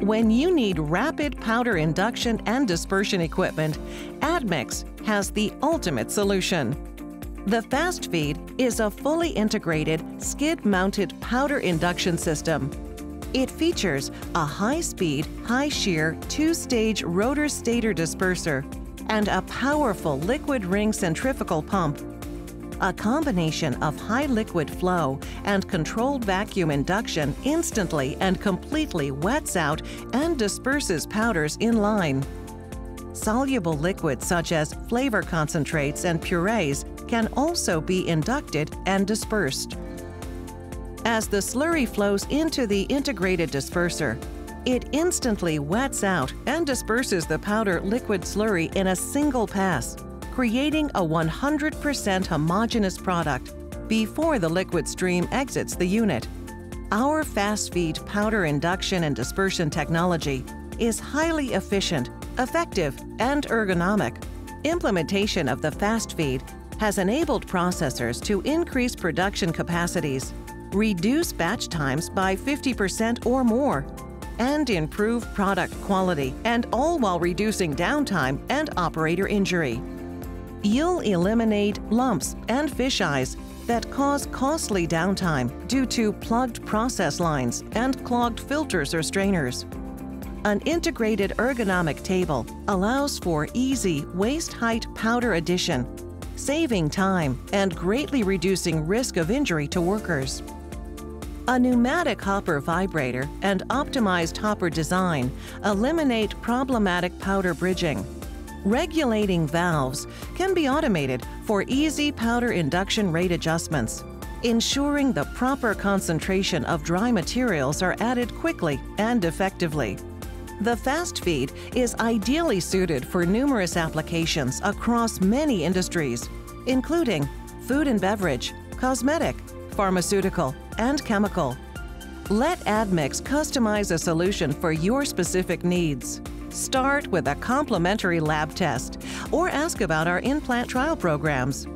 When you need rapid powder induction and dispersion equipment, Admix has the ultimate solution. The Fastfeed is a fully integrated, skid-mounted powder induction system. It features a high-speed, high-shear, two-stage rotor stator disperser and a powerful liquid ring centrifugal pump. A combination of high liquid flow and controlled vacuum induction instantly and completely wets out and disperses powders in line. Soluble liquids such as flavor concentrates and purees can also be inducted and dispersed. As the slurry flows into the integrated disperser, it instantly wets out and disperses the powder liquid slurry in a single pass, creating a 100% homogeneous product before the liquid stream exits the unit. Our Fastfeed powder induction and dispersion technology is highly efficient, effective, and ergonomic. Implementation of the Fastfeed has enabled processors to increase production capacities, reduce batch times by 50% or more, and improve product quality, and all while reducing downtime and operator injury. You'll eliminate lumps and fisheyes that cause costly downtime due to plugged process lines and clogged filters or strainers. An integrated ergonomic table allows for easy waist height powder addition, saving time and greatly reducing risk of injury to workers. A pneumatic hopper vibrator and optimized hopper design eliminate problematic powder bridging. Regulating valves can be automated for easy powder induction rate adjustments, ensuring the proper concentration of dry materials are added quickly and effectively. The Fastfeed is ideally suited for numerous applications across many industries, including food and beverage, cosmetic, pharmaceutical, and chemical. Let Admix customize a solution for your specific needs. Start with a complimentary lab test or ask about our in-plant trial programs.